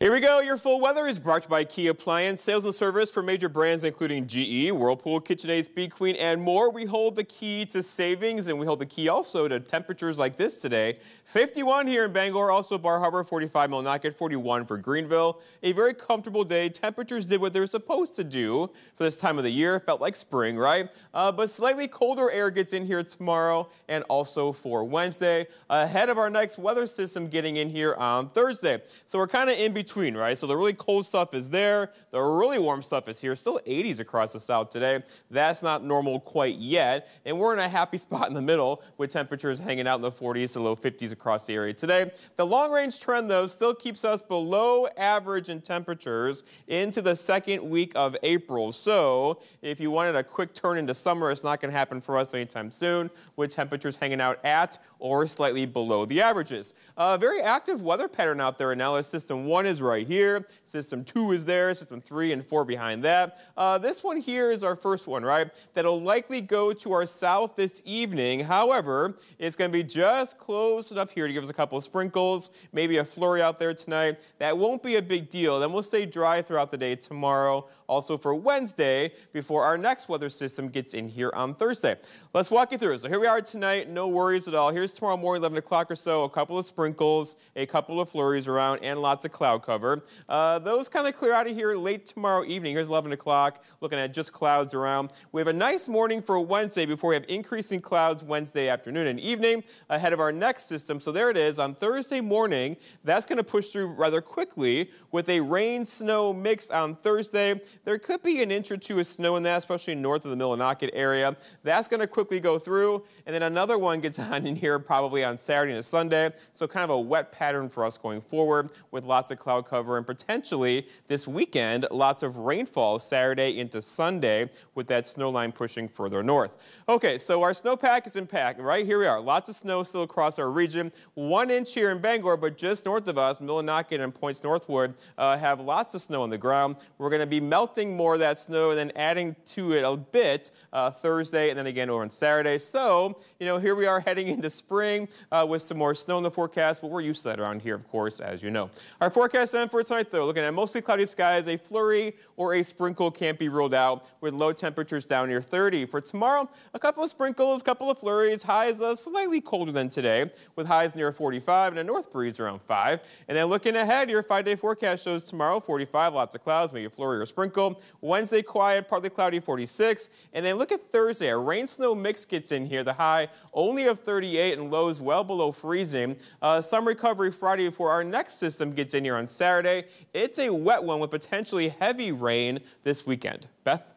Here we go. Your full weather is brought to you by Key Appliance. Sales and service for major brands including GE, Whirlpool, KitchenAid, Speed Queen, and more. We hold the key to savings and we hold the key also to temperatures like this today. 51 here in Bangor, also Bar Harbor, 45 Millinocket, 41 for Greenville. A very comfortable day. Temperatures did what they were supposed to do for this time of the year. Felt like spring, right? Uh, but slightly colder air gets in here tomorrow and also for Wednesday. Ahead of our next weather system getting in here on Thursday. So we're kind of in between between, right? So the really cold stuff is there. The really warm stuff is here. Still 80s across the south today. That's not normal quite yet. And we're in a happy spot in the middle with temperatures hanging out in the 40s to low 50s across the area today. The long range trend, though, still keeps us below average in temperatures into the second week of April. So if you wanted a quick turn into summer, it's not going to happen for us anytime soon with temperatures hanging out at or slightly below the averages. A very active weather pattern out there now as system one is is right here. System 2 is there. System 3 and 4 behind that. Uh, this one here is our first one, right? That'll likely go to our south this evening. However, it's going to be just close enough here to give us a couple of sprinkles, maybe a flurry out there tonight. That won't be a big deal. Then we'll stay dry throughout the day tomorrow, also for Wednesday, before our next weather system gets in here on Thursday. Let's walk you through. So here we are tonight. No worries at all. Here's tomorrow morning, 11 o'clock or so. A couple of sprinkles, a couple of flurries around, and lots of cloud cover. Uh, those kind of clear out of here late tomorrow evening. Here's 11 o'clock, looking at just clouds around. We have a nice morning for Wednesday before we have increasing clouds Wednesday afternoon and evening ahead of our next system. So there it is on Thursday morning. That's going to push through rather quickly with a rain snow mix on Thursday. There could be an inch or two of snow in that, especially north of the Millinocket area. That's going to quickly go through. And then another one gets on in here probably on Saturday and Sunday. So kind of a wet pattern for us going forward with lots of clouds cloud cover and potentially this weekend, lots of rainfall Saturday into Sunday with that snow line pushing further north. Okay, so our snowpack is in pack. Right here we are. Lots of snow still across our region. One inch here in Bangor, but just north of us, Millinocket and Points Northwood uh, have lots of snow on the ground. We're going to be melting more of that snow and then adding to it a bit uh, Thursday and then again over on Saturday. So, you know, here we are heading into spring uh, with some more snow in the forecast, but we're used to that around here, of course, as you know. Our forecast for tonight, though, looking at mostly cloudy skies, a flurry or a sprinkle can't be ruled out with low temperatures down near 30. For tomorrow, a couple of sprinkles, a couple of flurries, highs uh, slightly colder than today with highs near 45 and a north breeze around 5. And then looking ahead, your five-day forecast shows tomorrow 45, lots of clouds, maybe a flurry or sprinkle. Wednesday, quiet, partly cloudy, 46. And then look at Thursday, a rain-snow mix gets in here, the high only of 38 and lows well below freezing. Uh, some recovery Friday before our next system gets in here on Saturday. It's a wet one with potentially heavy rain this weekend. Beth?